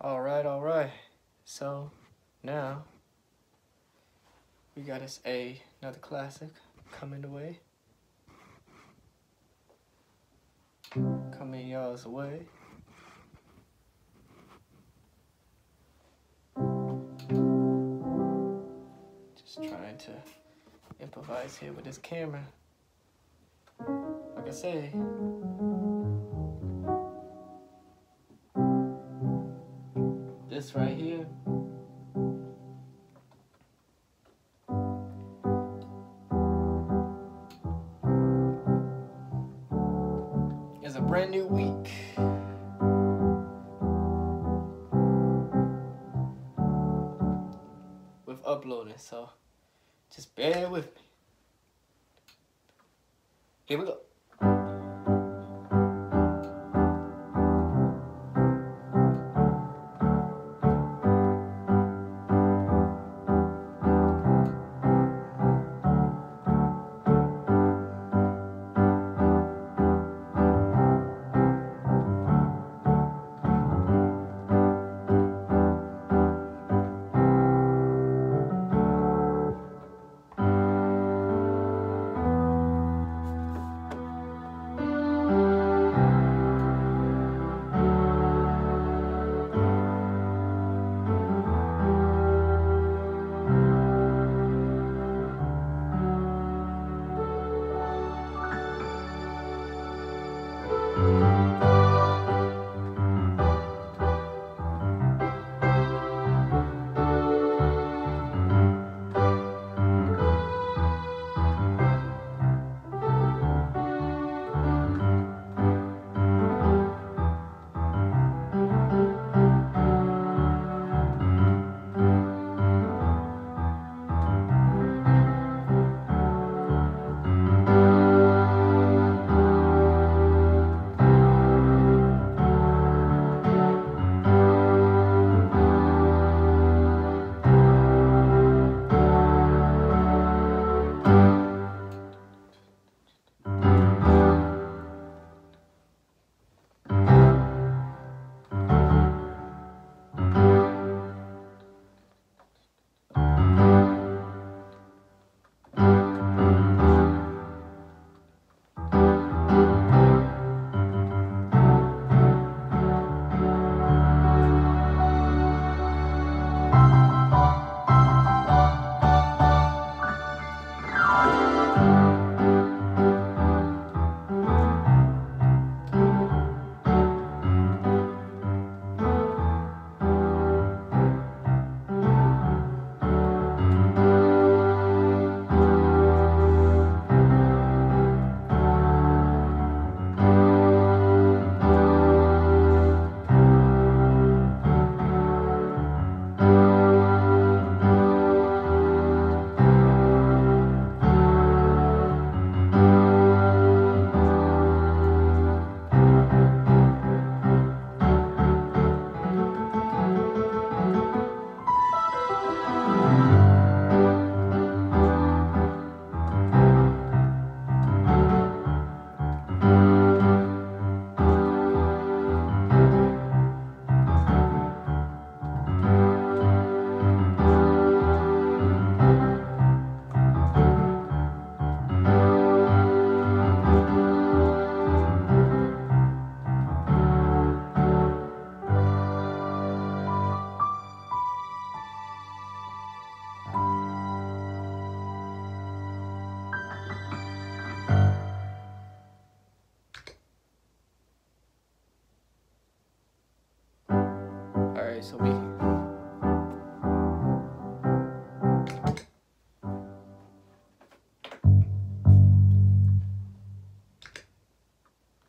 All right, all right. So now we got us a another classic coming away. Coming y'all's way. Just trying to improvise here with this camera. Like I say, this right here. It's a brand new week. With uploading, so just bear with me. Here we go. So we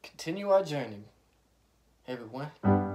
continue our journey, everyone.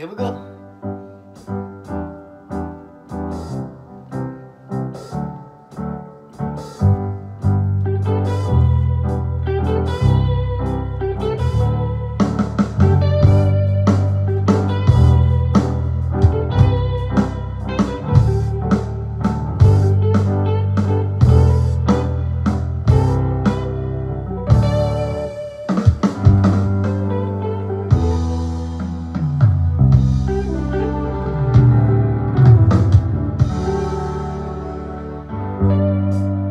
here we go. All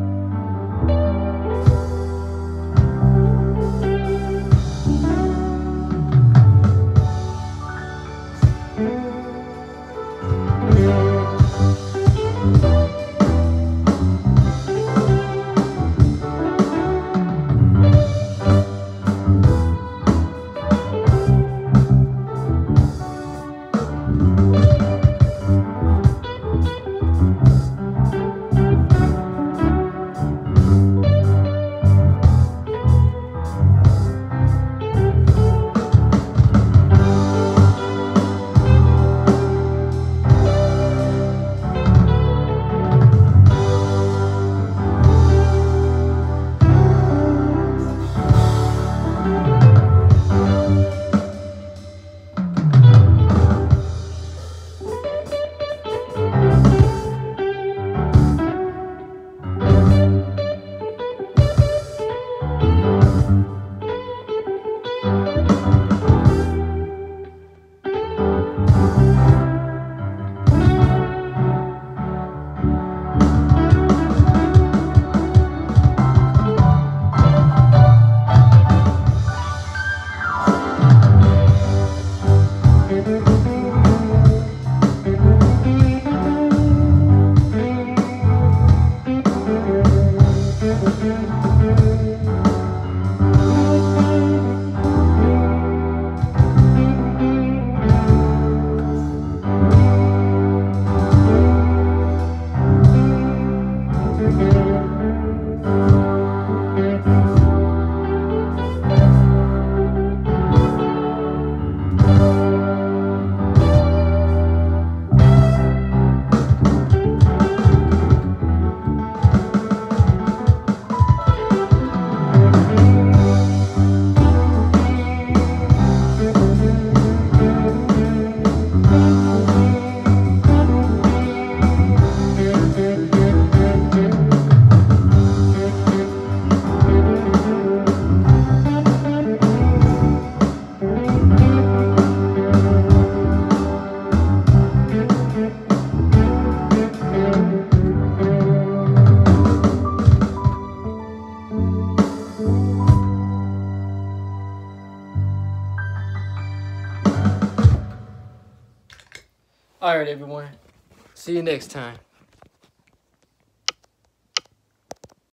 See you next time.